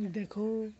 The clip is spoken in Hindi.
देखो।